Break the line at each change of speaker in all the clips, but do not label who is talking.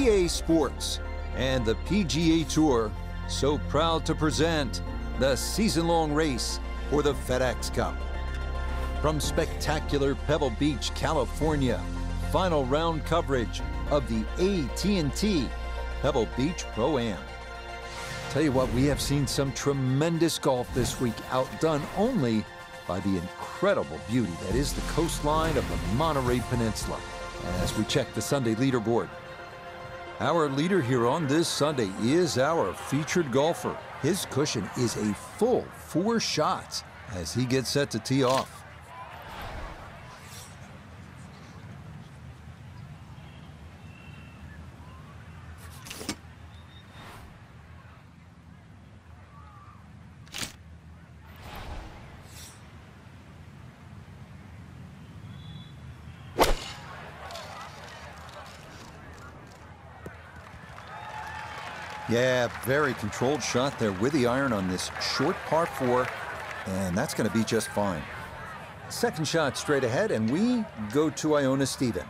EA Sports and the PGA Tour so proud to present the season-long race for the FedEx Cup. From spectacular Pebble Beach, California, final round coverage of the AT&T Pebble Beach Pro-Am. Tell you what, we have seen some tremendous golf this week, outdone only by the incredible beauty that is the coastline of the Monterey Peninsula. As we check the Sunday leaderboard, our leader here on this Sunday is our featured golfer. His cushion is a full four shots as he gets set to tee off. Yeah, very controlled shot there with the iron on this short par four, and that's going to be just fine. Second shot straight ahead, and we go to Iona Stephen.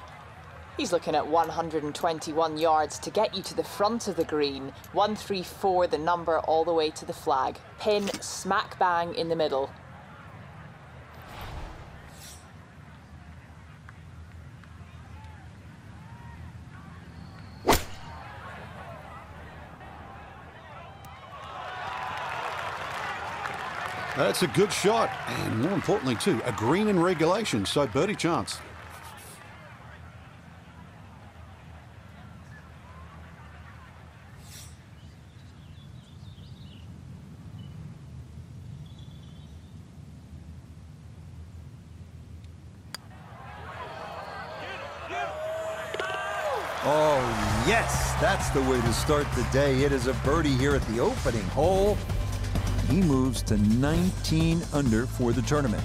He's looking at 121 yards to get you to the front of the green. 134 the number all the way to the flag. Pin smack bang in the middle.
That's a good shot, and more importantly, too, a green in regulation, so birdie chance.
Oh, yes, that's the way to start the day. It is a birdie here at the opening hole. He moves to 19 under for the tournament.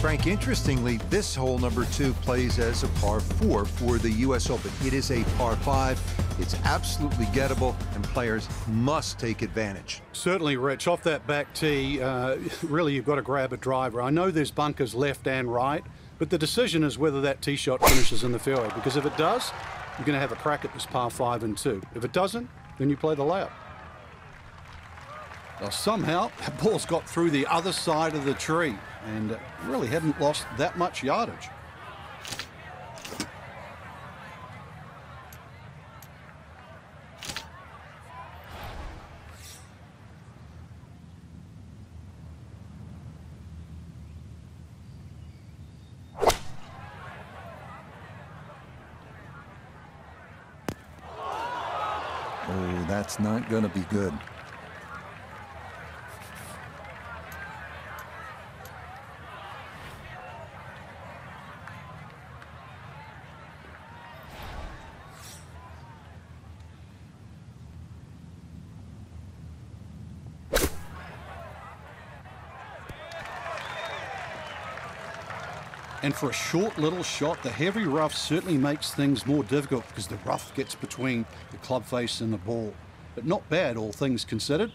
Frank, interestingly, this hole number two plays as a par four for the U.S. Open. It is a par five. It's absolutely gettable, and players must take advantage.
Certainly, Rich. Off that back tee, uh, really, you've got to grab a driver. I know there's bunkers left and right, but the decision is whether that tee shot finishes in the fairway. Because if it does, you're going to have a crack at this par five and two. If it doesn't, then you play the layup. Well, somehow that ball's got through the other side of the tree and really hadn't lost that much yardage.
Oh, that's not going to be good.
And for a short little shot, the heavy rough certainly makes things more difficult because the rough gets between the club face and the ball. But not bad, all things considered.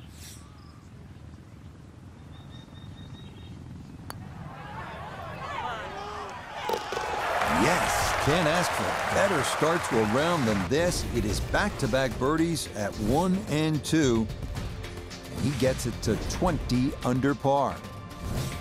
Yes, can't ask for a better start to a round than this. It is back-to-back -back birdies at one and two. He gets it to 20 under par.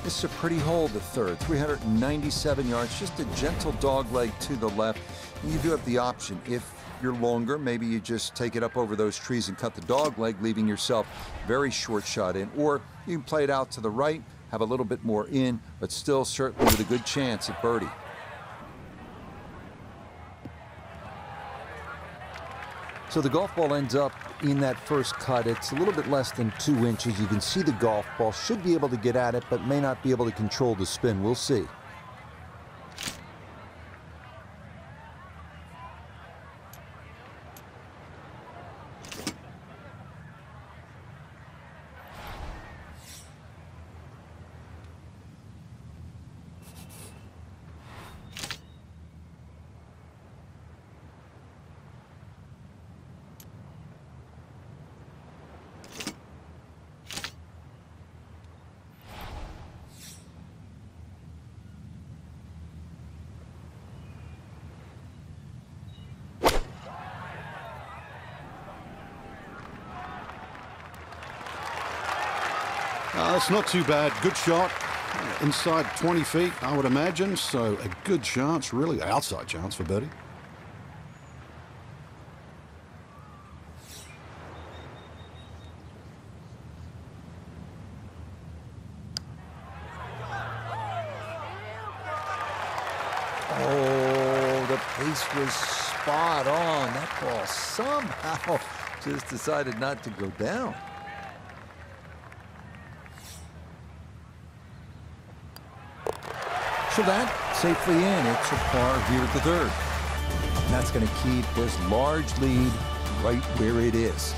This is a pretty hole, the third, 397 yards, just a gentle dog leg to the left. You do have the option, if you're longer, maybe you just take it up over those trees and cut the dog leg, leaving yourself very short shot in. Or you can play it out to the right, have a little bit more in, but still certainly with a good chance at birdie. So the golf ball ends up in that first cut. It's a little bit less than two inches. You can see the golf ball. Should be able to get at it, but may not be able to control the spin. We'll see.
Uh, it's not too bad. Good shot. Inside 20 feet, I would imagine. So a good chance, really outside chance for birdie.
Oh, the pace was spot on. That ball somehow just decided not to go down. That safely in. It's a par here at the third. And that's going to keep this large lead right where it is.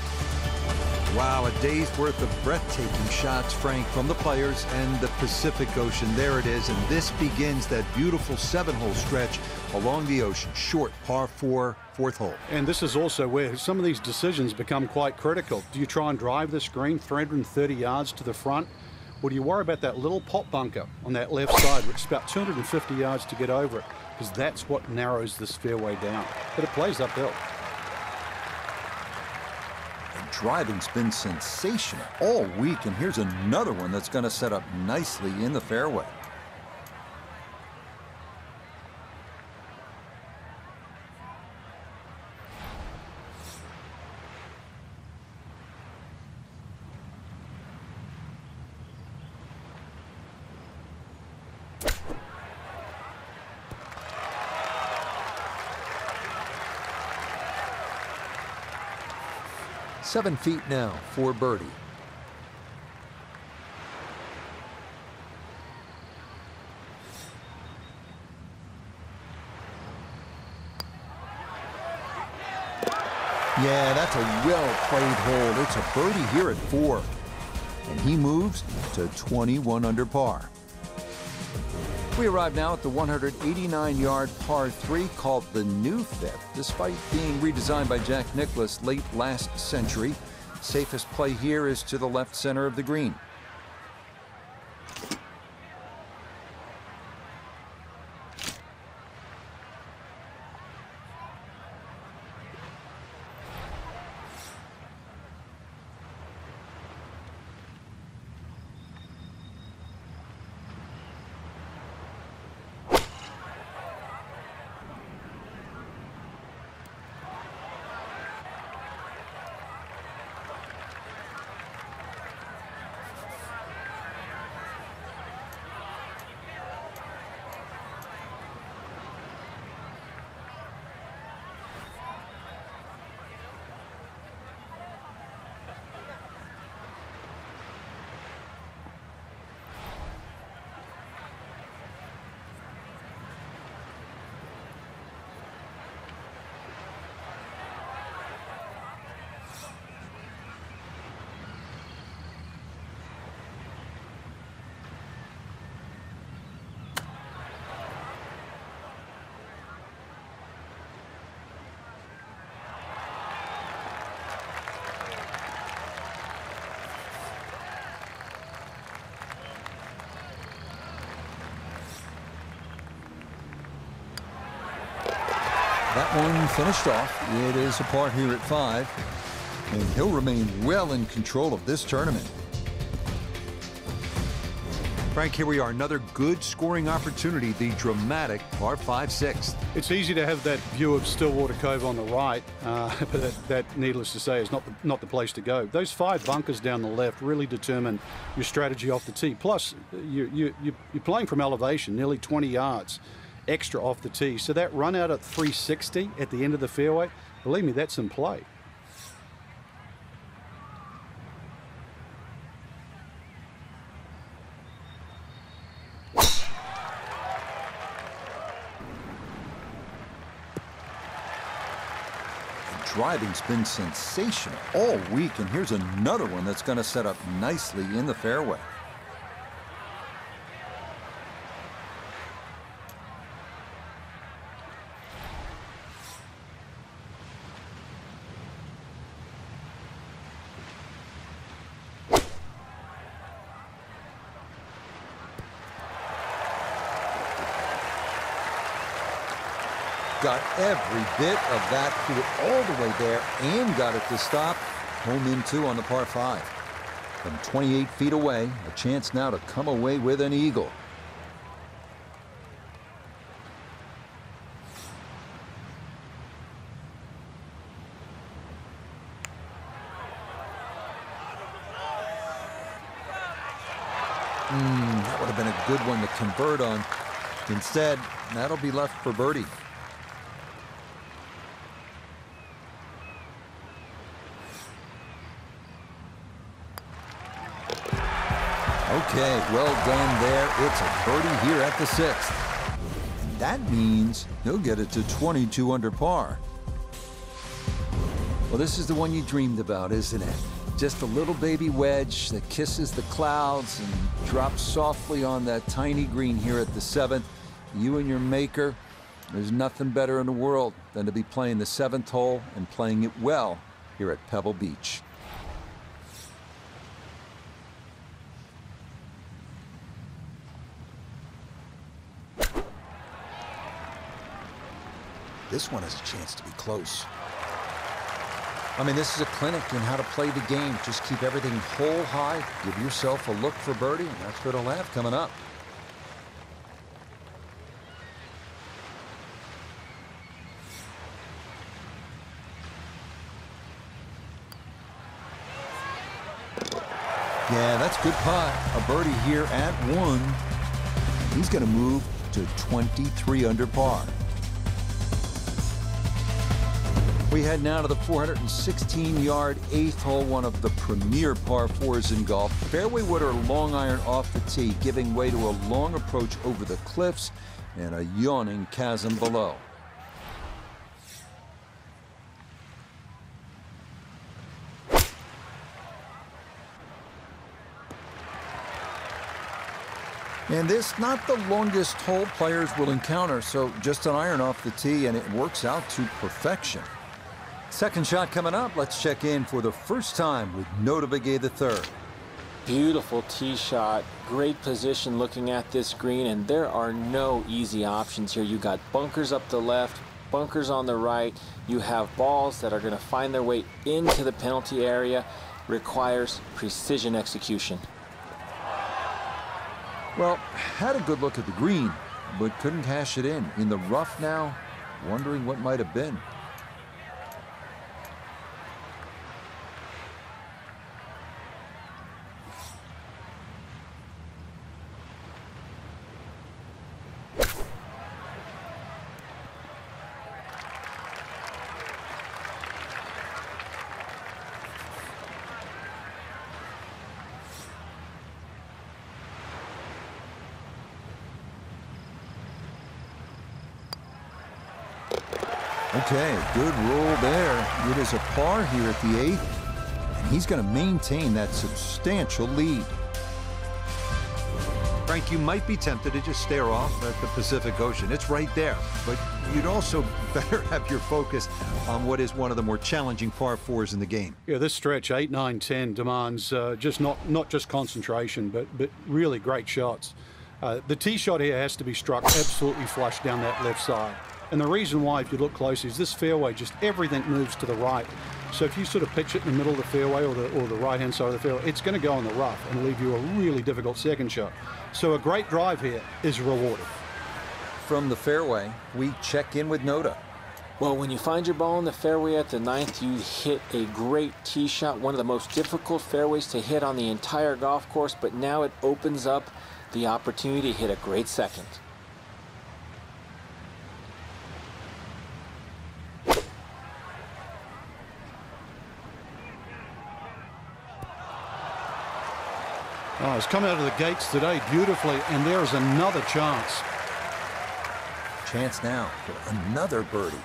Wow, a day's worth of breathtaking shots, Frank, from the players and the Pacific Ocean. There it is, and this begins that beautiful seven-hole stretch along the ocean. Short, par four, fourth hole.
And this is also where some of these decisions become quite critical. Do you try and drive this green 330 yards to the front? Or do you worry about that little pot bunker on that left side, which is about 250 yards to get over it? Because that's what narrows this fairway down. But it plays uphill.
The driving's been sensational all week, and here's another one that's going to set up nicely in the fairway. Seven feet now for birdie. Yeah, that's a well-played hole. It's a birdie here at four. And he moves to 21 under par. We arrive now at the 189-yard par 3 called the New Fifth. Despite being redesigned by Jack Nicklaus late last century, safest play here is to the left center of the green. That one finished off. It is a par here at five. And he'll remain well in control of this tournament. Frank, here we are. Another good scoring opportunity. The dramatic par 5 6.
It's easy to have that view of Stillwater Cove on the right, uh, but that, that, needless to say, is not the, not the place to go. Those five bunkers down the left really determine your strategy off the tee. Plus, you, you, you're playing from elevation, nearly 20 yards extra off the tee. So that run out at 360 at the end of the fairway, believe me, that's in play.
driving's been sensational all week, and here's another one that's going to set up nicely in the fairway. Got every bit of that, threw it all the way there, and got it to stop. Home in two on the par five. From 28 feet away, a chance now to come away with an eagle. Mm, that would have been a good one to convert on. Instead, that'll be left for birdie. Okay, well done there. It's a birdie here at the sixth. and That means he'll get it to 22 under par. Well, this is the one you dreamed about, isn't it? Just a little baby wedge that kisses the clouds and drops softly on that tiny green here at the seventh. You and your maker, there's nothing better in the world than to be playing the seventh hole and playing it well here at Pebble Beach. This one has a chance to be close. I mean, this is a clinic in how to play the game. Just keep everything hole high, give yourself a look for birdie, and that's what he'll have coming up. Yeah, that's good putt. A birdie here at one. He's going to move to 23 under par. We head now to the 416-yard eighth hole, one of the premier par fours in golf. Fairway wood or long iron off the tee, giving way to a long approach over the cliffs and a yawning chasm below. And this, not the longest hole players will encounter, so just an iron off the tee, and it works out to perfection. Second shot coming up. Let's check in for the first time with Notah Begay III.
Beautiful tee shot, great position looking at this green, and there are no easy options here. You got bunkers up the left, bunkers on the right. You have balls that are going to find their way into the penalty area. Requires precision execution.
Well, had a good look at the green, but couldn't cash it in. In the rough now, wondering what might have been. Okay, good roll there. It is a par here at the eighth, and he's going to maintain that substantial lead.
Frank, you might be tempted to just stare off at the Pacific Ocean. It's right there. But you'd also better have your focus on what is one of the more challenging par fours in the game.
Yeah, this stretch, 8, 9, 10, demands uh, just not, not just concentration, but, but really great shots. Uh, the tee shot here has to be struck absolutely flush down that left side. And the reason why, if you look closely, is this fairway, just everything moves to the right. So if you sort of pitch it in the middle of the fairway or the, or the right-hand side of the fairway, it's going to go on the rough and leave you a really difficult second shot. So a great drive here is rewarded.
From the fairway, we check in with Notah.
Well, when you find your ball in the fairway at the ninth, you hit a great tee shot, one of the most difficult fairways to hit on the entire golf course, but now it opens up the opportunity to hit a great second.
It's come out of the gates today beautifully, and there is another chance.
Chance now for another birdie.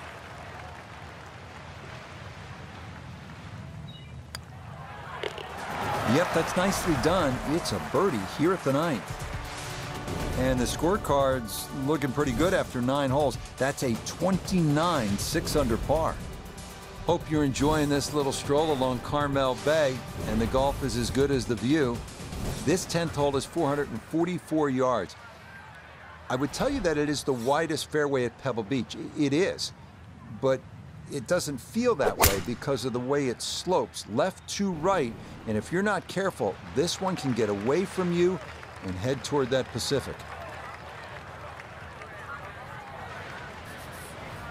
Yep, that's nicely done. It's a birdie here at the ninth. And the scorecard's looking pretty good after nine holes. That's a 29 6 under par. Hope you're enjoying this little stroll along Carmel Bay, and the golf is as good as the view. This 10th hole is 444 yards. I would tell you that it is the widest fairway at Pebble Beach. It is. But it doesn't feel that way because of the way it slopes left to right. And if you're not careful, this one can get away from you and head toward that Pacific.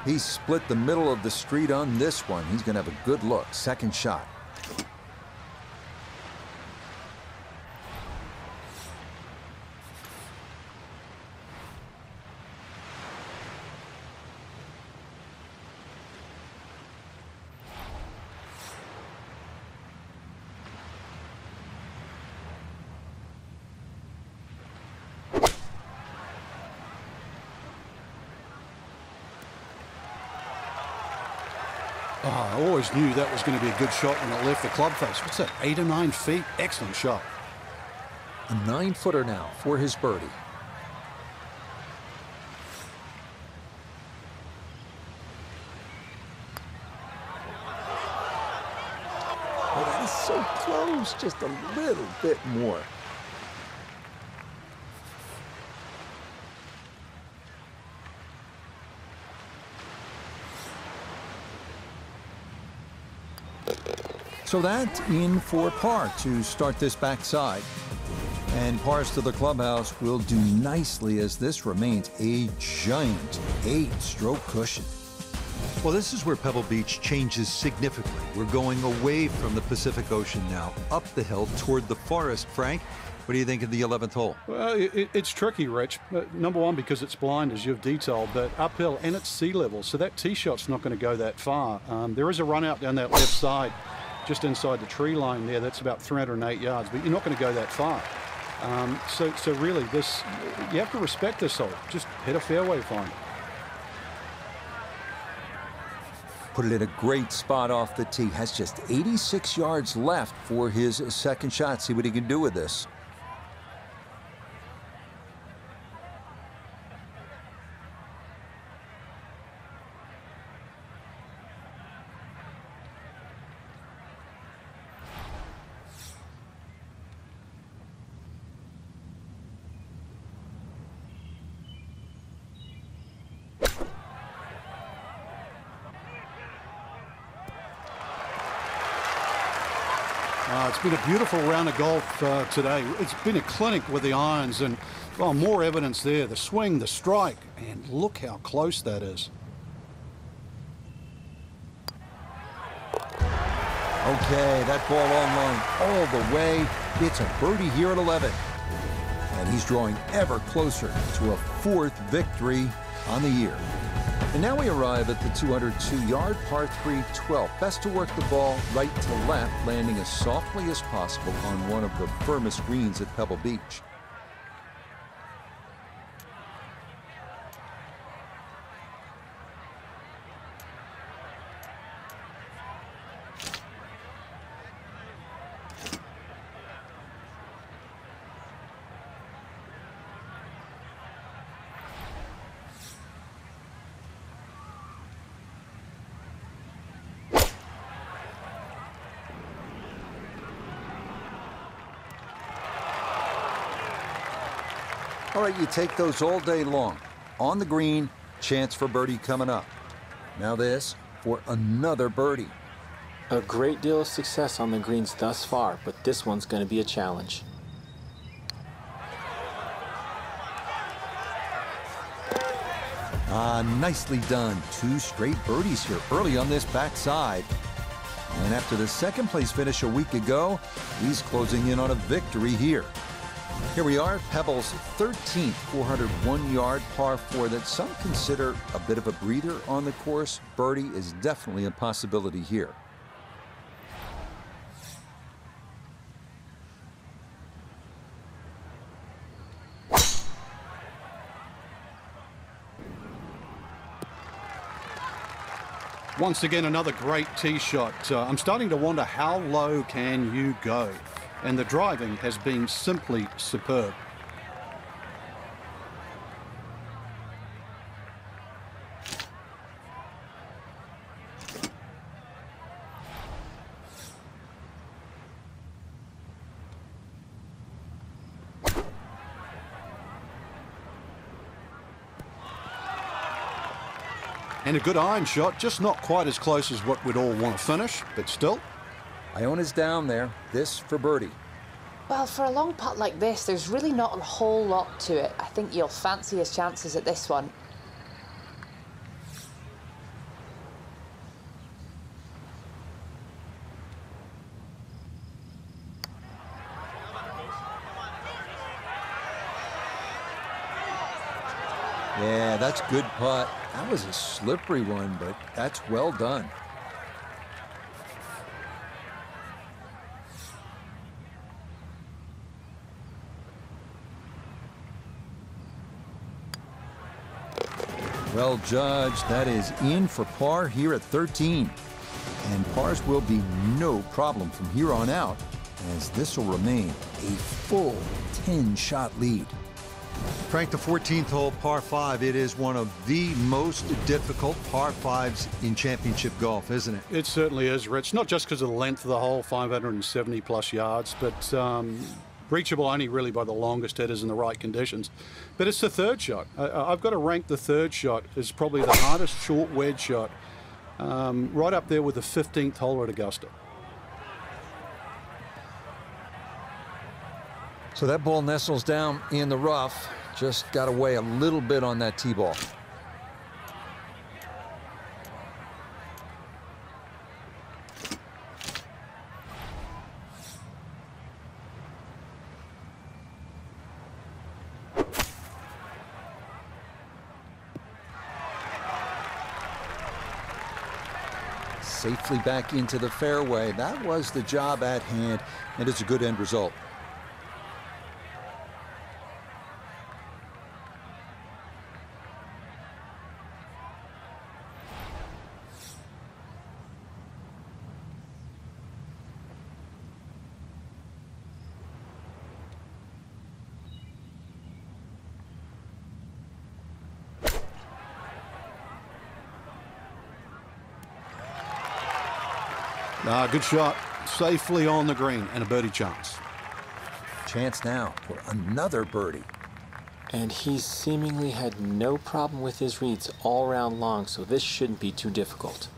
He split the middle of the street on this one. He's going to have a good look. Second shot.
Oh, I always knew that was going to be a good shot when it left the club face. What's that, eight or nine feet? Excellent shot.
A nine footer now for his birdie. Oh, that is so close. Just a little bit more. So that in for par to start this backside. And pars to the clubhouse will do nicely as this remains a giant eight-stroke cushion.
Well, this is where Pebble Beach changes significantly. We're going away from the Pacific Ocean now, up the hill toward the forest. Frank, what do you think of the 11th hole?
Well, it, it's tricky, Rich. Uh, number one, because it's blind, as you've detailed, but uphill and it's sea level, so that tee shot's not going to go that far. Um, there is a run out down that left side, just inside the tree line there. That's about 308 yards, but you're not going to go that far. Um, so, so really, this you have to respect this hole. Just hit a fairway fine.
Put it in a great spot off the tee. Has just 86 yards left for his second shot. See what he can do with this.
Beautiful round of golf uh, today. It's been a clinic with the irons, and well, more evidence there. The swing, the strike, and look how close that is.
Okay, that ball online all the way. It's a birdie here at 11. And he's drawing ever closer to a fourth victory on the year. And now we arrive at the 202-yard par 3 12. Best to work the ball right to left, landing as softly as possible on one of the firmest greens at Pebble Beach. All right, you take those all day long. On the green, chance for birdie coming up. Now this for another birdie.
A great deal of success on the greens thus far, but this one's going to be a challenge.
Ah, nicely done. Two straight birdies here early on this backside. And after the second place finish a week ago, he's closing in on a victory here. Here we are, Pebble's 13th 401 yard par 4 that some consider a bit of a breather on the course. Birdie is definitely a possibility here.
Once again, another great tee shot. Uh, I'm starting to wonder how low can you go? and the driving has been simply superb. And a good iron shot, just not quite as close as what we'd all want to finish, but still
Iona's down there. This for birdie.
Well, for a long putt like this, there's really not a whole lot to it. I think you'll fancy his chances at this one.
Yeah, that's good putt. That was a slippery one, but that's well done. Well judged. That is in for par here at 13. And pars will be no problem from here on out, as this will remain a full 10-shot lead.
Frank, the 14th hole, par 5, it is one of the most difficult par 5s in championship golf, isn't it?
It certainly is, Rich. Not just because of the length of the hole, 570 plus yards, but um, reachable only really by the longest hitters in the right conditions. But it's the third shot. I, have got to rank the third shot as probably the hardest short wedge shot, um, right up there with the 15th hole at Augusta.
So that ball nestles down in the rough. Just got away a little bit on that tee ball. Safely back into the fairway. That was the job at hand, and it's a good end result.
Ah, good shot. Safely on the green and a birdie chance.
Chance now for another birdie.
And he seemingly had no problem with his reads all round long, so this shouldn't be too difficult.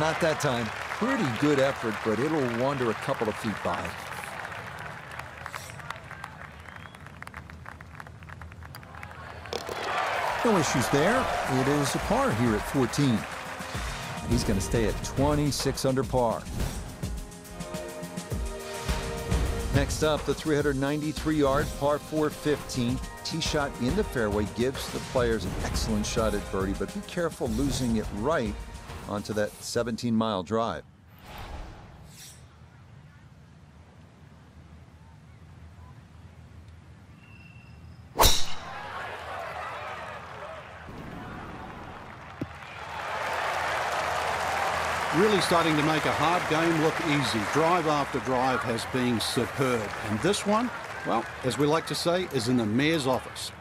Not that time. Pretty good effort, but it'll wander a couple of feet by. No issues there. It is a par here at 14. He's going to stay at 26 under par. Next up, the 393-yard par 4 15 tee shot in the fairway gives the players an excellent shot at birdie, but be careful losing it right onto that 17-mile drive.
Really starting to make a hard game look easy. Drive after drive has been superb. And this one, well, as we like to say, is in the mayor's office.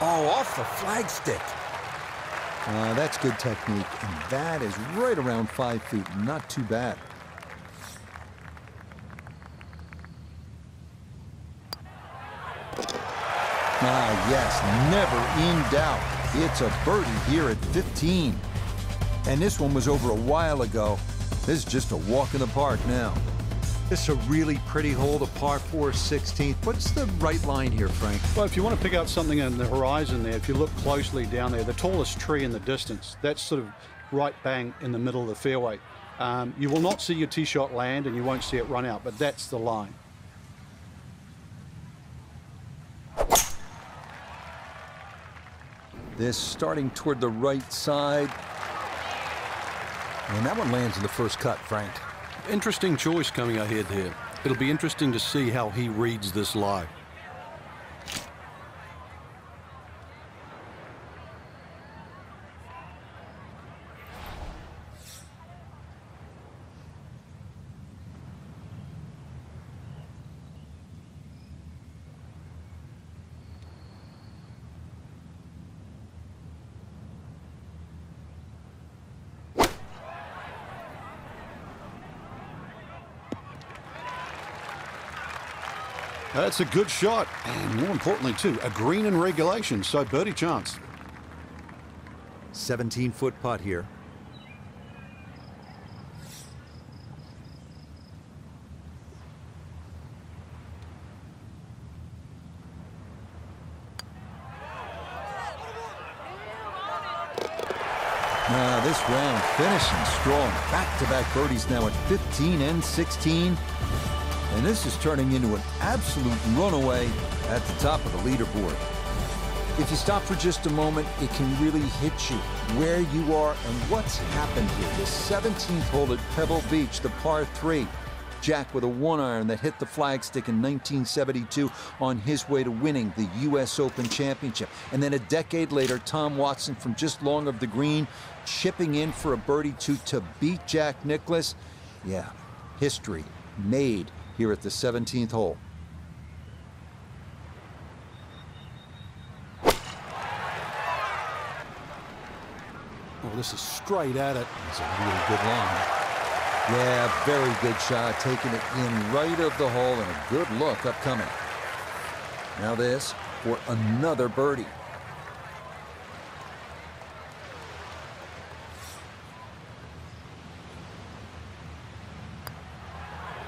Oh, off the flagstick. Uh, that's good technique, and that is right around five feet. Not too bad. Ah, yes, never in doubt. It's a birdie here at 15. And this one was over a while ago. This is just a walk in the park now.
This is a really pretty hole, the par 4 16th. What's the right line here, Frank?
Well, if you want to pick out something in the horizon there, if you look closely down there, the tallest tree in the distance, that's sort of right bang in the middle of the fairway. Um, you will not see your tee shot land and you won't see it run out, but that's the line.
This starting toward the right side. And that one lands in the first cut, Frank.
Interesting choice coming ahead here. It'll be interesting to see how he reads this lie. That's a good shot, and more importantly, too, a green in regulation, so birdie chance.
17 foot putt here. Now this round finishing strong. Back-to-back birdies now at 15 and 16. And this is turning into an absolute runaway at the top of the leaderboard. If you stop for just a moment, it can really hit you where you are and what's happened here. The 17th hole at Pebble Beach, the par 3. Jack with a one iron that hit the flagstick in 1972 on his way to winning the U.S. Open Championship. And then a decade later, Tom Watson from just long of the green, chipping in for a birdie two to beat Jack Nicklaus. Yeah, history made here at the 17th hole.
Oh, this is straight at it.
It's a really good line. Yeah, very good shot, taking it in right of the hole and a good look upcoming. Now this for another birdie.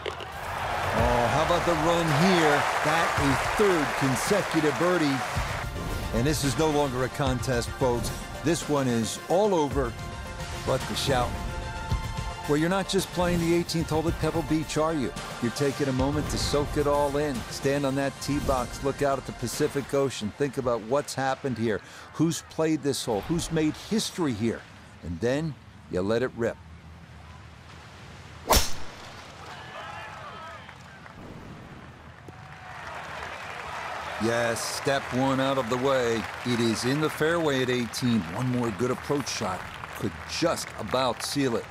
Oh, how about the run here? That a third consecutive birdie. And this is no longer a contest, folks. This one is all over but the shout. Well, you're not just playing the 18th hole at Pebble Beach, are you? You're taking a moment to soak it all in. Stand on that tee box, look out at the Pacific Ocean, think about what's happened here, who's played this hole, who's made history here, and then you let it rip. Yes, step one out of the way. It is in the fairway at 18. One more good approach shot could just about seal it.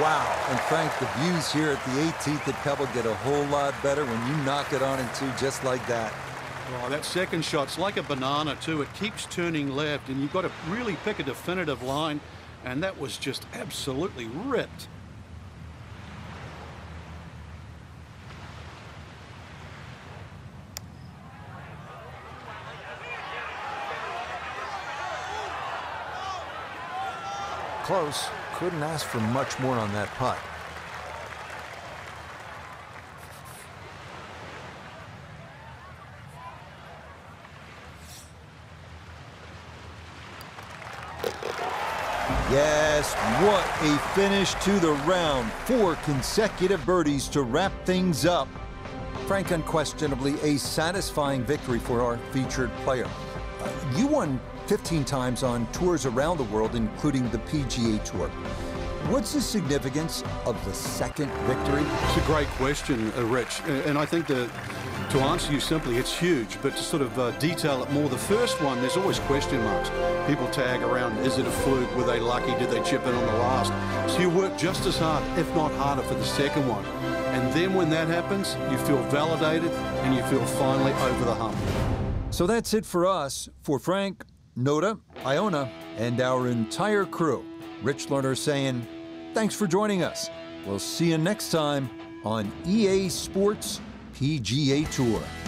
Wow. And Frank, the views here at the 18th at Pebble get a whole lot better when you knock it on in two just like that.
Oh, that second shot's like a banana, too. It keeps turning left, and you've got to really pick a definitive line, and that was just absolutely ripped.
Close. Couldn't ask for much more on that putt. Yes, what a finish to the round. Four consecutive birdies to wrap things up. Frank, unquestionably a satisfying victory for our featured player. Uh, you won 15 times on tours around the world, including the PGA Tour. What's the significance of the second victory?
It's a great question, uh, Rich, and I think that to answer you simply, it's huge, but to sort of uh, detail it more, the first one, there's always question marks. People tag around, is it a fluke? Were they lucky? Did they chip in on the last? So you work just as hard, if not harder, for the second one. And then when that happens, you feel validated and you feel finally over the hump.
So that's it for us. For Frank, Notah, Iona, and our entire crew, Rich Lerner saying, thanks for joining us. We'll see you next time on EA Sports PGA Tour.